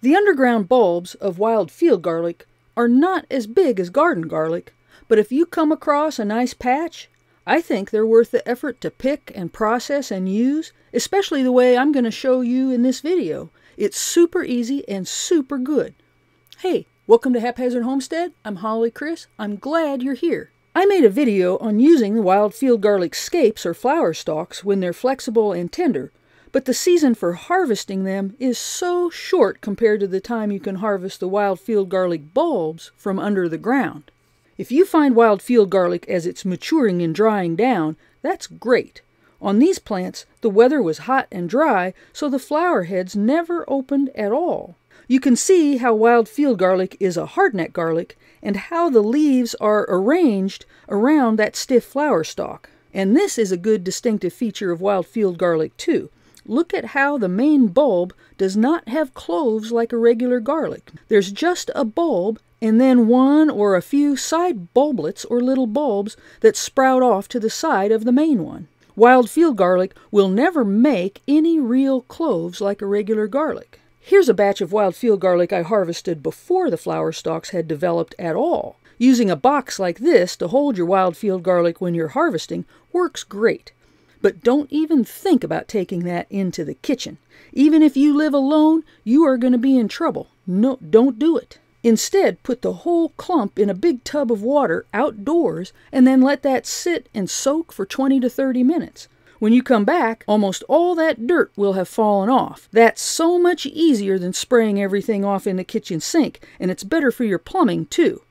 The underground bulbs of wild field garlic are not as big as garden garlic, but if you come across a nice patch, I think they're worth the effort to pick and process and use, especially the way I'm going to show you in this video. It's super easy and super good. Hey, welcome to Haphazard Homestead. I'm Holly Chris. I'm glad you're here. I made a video on using the wild field garlic scapes or flower stalks when they're flexible and tender, but the season for harvesting them is so short compared to the time you can harvest the wild field garlic bulbs from under the ground. If you find wild field garlic as it's maturing and drying down, that's great. On these plants, the weather was hot and dry, so the flower heads never opened at all. You can see how wild field garlic is a hardneck garlic and how the leaves are arranged around that stiff flower stalk. And this is a good distinctive feature of wild field garlic too. Look at how the main bulb does not have cloves like a regular garlic. There's just a bulb and then one or a few side bulblets or little bulbs that sprout off to the side of the main one. Wild field garlic will never make any real cloves like a regular garlic. Here's a batch of wild field garlic I harvested before the flower stalks had developed at all. Using a box like this to hold your wild field garlic when you're harvesting works great. But don't even think about taking that into the kitchen. Even if you live alone, you are going to be in trouble. No, don't do it. Instead, put the whole clump in a big tub of water outdoors and then let that sit and soak for 20 to 30 minutes. When you come back, almost all that dirt will have fallen off. That's so much easier than spraying everything off in the kitchen sink, and it's better for your plumbing, too.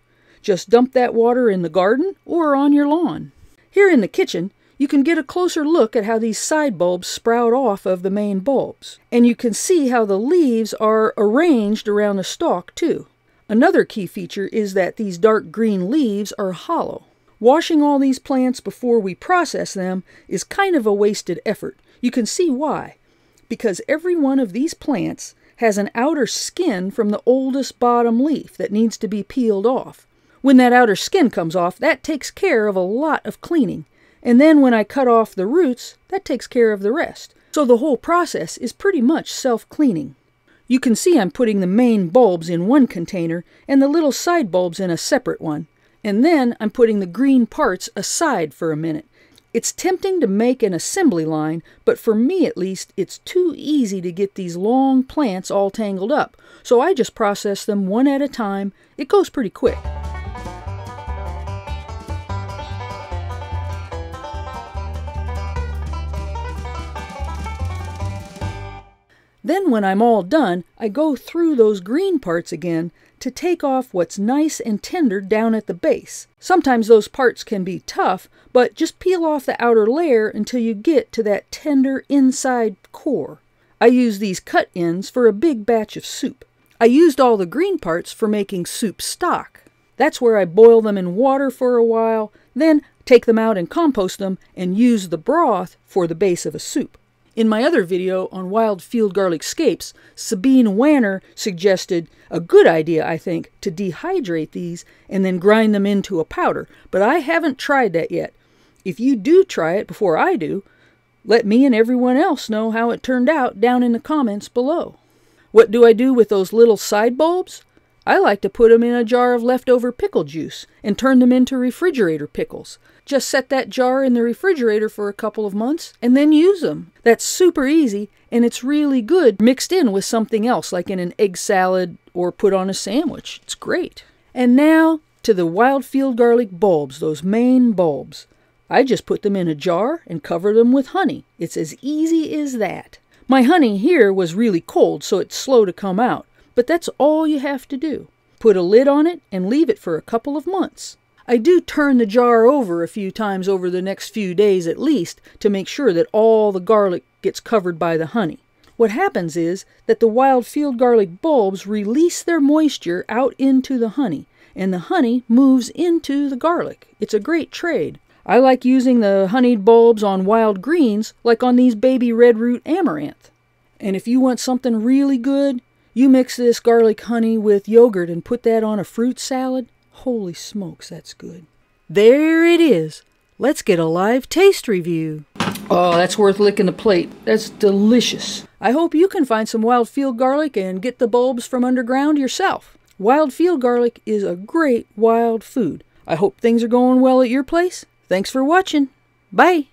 Just dump that water in the garden or on your lawn. Here in the kitchen, you can get a closer look at how these side bulbs sprout off of the main bulbs. And you can see how the leaves are arranged around the stalk, too. Another key feature is that these dark green leaves are hollow. Washing all these plants before we process them is kind of a wasted effort. You can see why. Because every one of these plants has an outer skin from the oldest bottom leaf that needs to be peeled off. When that outer skin comes off, that takes care of a lot of cleaning. And then when I cut off the roots, that takes care of the rest. So the whole process is pretty much self-cleaning. You can see I'm putting the main bulbs in one container and the little side bulbs in a separate one. And then I'm putting the green parts aside for a minute. It's tempting to make an assembly line, but for me at least, it's too easy to get these long plants all tangled up, so I just process them one at a time. It goes pretty quick. Then when I'm all done, I go through those green parts again to take off what's nice and tender down at the base. Sometimes those parts can be tough, but just peel off the outer layer until you get to that tender inside core. I use these cut ends for a big batch of soup. I used all the green parts for making soup stock. That's where I boil them in water for a while, then take them out and compost them and use the broth for the base of a soup. In my other video on wild field garlic scapes, Sabine Wanner suggested a good idea, I think, to dehydrate these and then grind them into a powder, but I haven't tried that yet. If you do try it before I do, let me and everyone else know how it turned out down in the comments below. What do I do with those little side bulbs? I like to put them in a jar of leftover pickle juice and turn them into refrigerator pickles. Just set that jar in the refrigerator for a couple of months and then use them. That's super easy and it's really good mixed in with something else like in an egg salad or put on a sandwich. It's great. And now to the wild field garlic bulbs, those main bulbs. I just put them in a jar and cover them with honey. It's as easy as that. My honey here was really cold, so it's slow to come out. But that's all you have to do. Put a lid on it and leave it for a couple of months. I do turn the jar over a few times over the next few days at least to make sure that all the garlic gets covered by the honey. What happens is that the wild field garlic bulbs release their moisture out into the honey, and the honey moves into the garlic. It's a great trade. I like using the honeyed bulbs on wild greens, like on these baby red root amaranth. And if you want something really good, you mix this garlic honey with yogurt and put that on a fruit salad. Holy smokes, that's good. There it is. Let's get a live taste review. Oh, that's worth licking the plate. That's delicious. I hope you can find some wild field garlic and get the bulbs from underground yourself. Wild field garlic is a great wild food. I hope things are going well at your place. Thanks for watching. Bye.